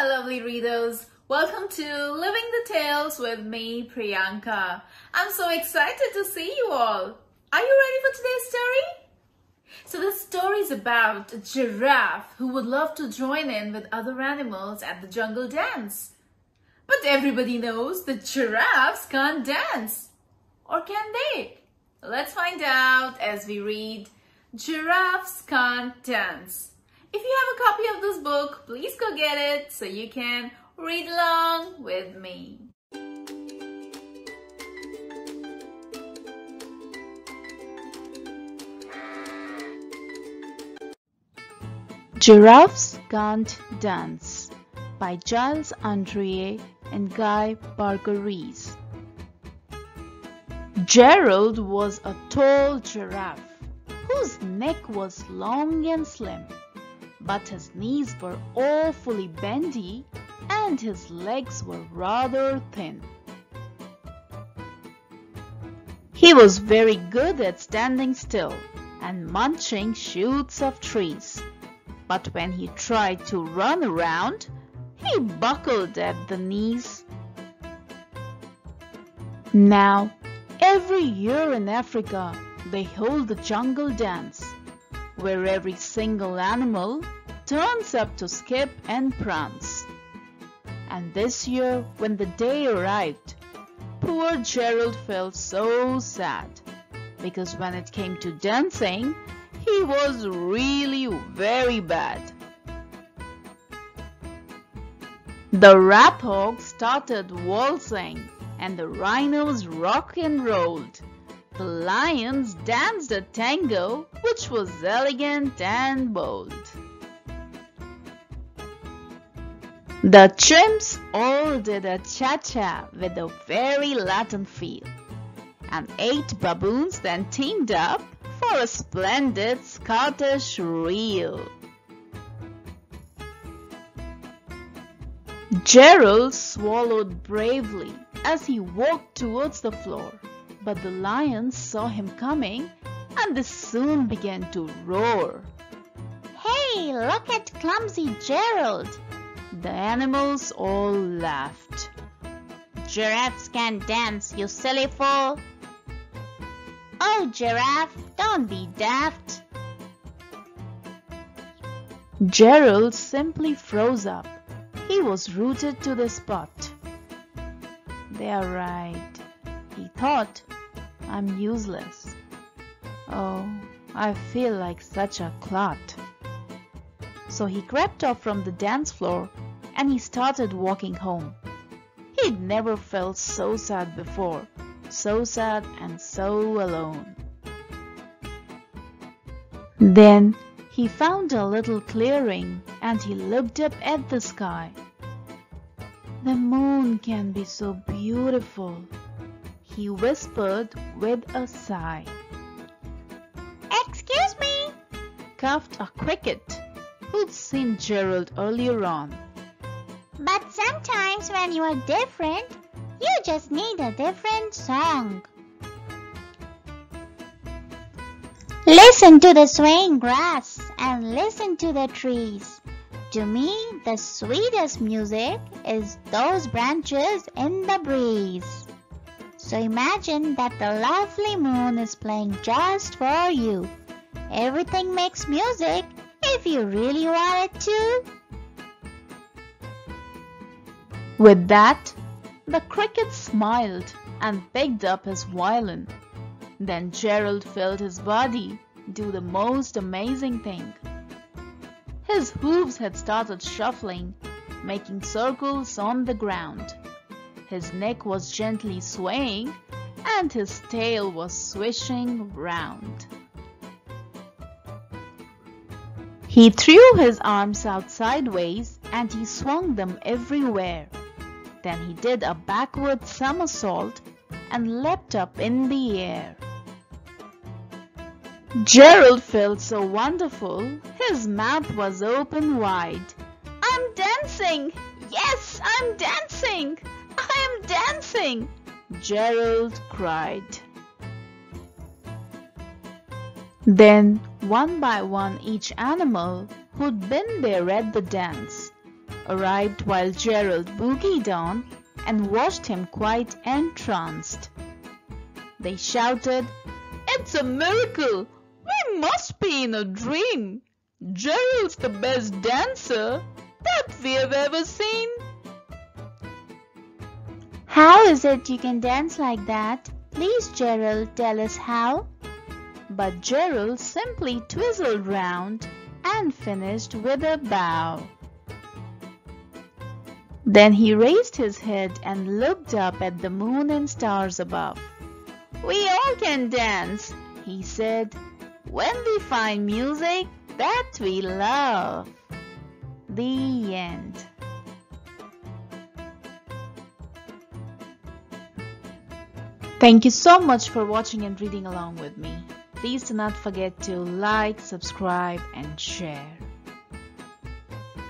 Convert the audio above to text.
my lovely readers. Welcome to Living the Tales with me, Priyanka. I'm so excited to see you all. Are you ready for today's story? So the story is about a giraffe who would love to join in with other animals at the jungle dance. But everybody knows that giraffes can't dance. Or can they? Let's find out as we read Giraffes Can't Dance. If you have a copy of this book, please go get it so you can read along with me. Giraffes Can't Dance by Giles Andreae and Guy Parker-Rees. Gerald was a tall giraffe whose neck was long and slim, but his knees were awfully bendy and his legs were rather thin. He was very good at standing still and munching shoots of trees, but when he tried to run around, he buckled at the knees. Now, every year in Africa, they hold the jungle dance, where every single animal turns up to skip and prance. And this year, when the day arrived, poor Gerald felt so sad because when it came to dancing, he was really very bad. The Raphog started waltzing and the rhinos rock and rolled. The lions danced a tango which was elegant and bold. The chimps all did a cha-cha with a very Latin feel. And eight baboons then teamed up for a splendid Scottish reel. Gerald swallowed bravely as he walked towards the floor, but the lions saw him coming and they soon began to roar. Hey, look at clumsy Gerald! The animals all laughed. Giraffes can't dance, you silly fool! Oh, giraffe, don't be daft! Gerald simply froze up. He was rooted to the spot. They're right, he thought. I'm useless. Oh, I feel like such a clot. So he crept off from the dance floor and he started walking home. He'd never felt so sad before, so sad and so alone. Then he found a little clearing and he looked up at the sky. The moon can be so beautiful, he whispered with a sigh. Excuse me, coughed a cricket who'd seen Gerald earlier on. But sometimes when you are different, you just need a different song. Listen to the swaying grass and listen to the trees. To me, the sweetest music is those branches in the breeze. So imagine that the lovely moon is playing just for you. Everything makes music if you really want it to. With that, the cricket smiled and picked up his violin. Then Gerald felt his body do the most amazing thing. His hooves had started shuffling, making circles on the ground. His neck was gently swaying and his tail was swishing round. He threw his arms out sideways and he swung them everywhere. Then he did a backward somersault and leapt up in the air. Gerald felt so wonderful, his mouth was open wide. I'm dancing! Yes, I'm dancing! I'm dancing! Gerald cried. Then, one by one, each animal who'd been there at the dance arrived while Gerald boogied on and watched him quite entranced. They shouted, It's a miracle! We must be in a dream! Gerald's the best dancer that we have ever seen! How is it you can dance like that? Please, Gerald, tell us how. But Gerald simply twizzled round and finished with a bow. Then he raised his head and looked up at the moon and stars above. We all can dance, he said, when we find music that we love. The end. Thank you so much for watching and reading along with me. Please do not forget to like, subscribe and share.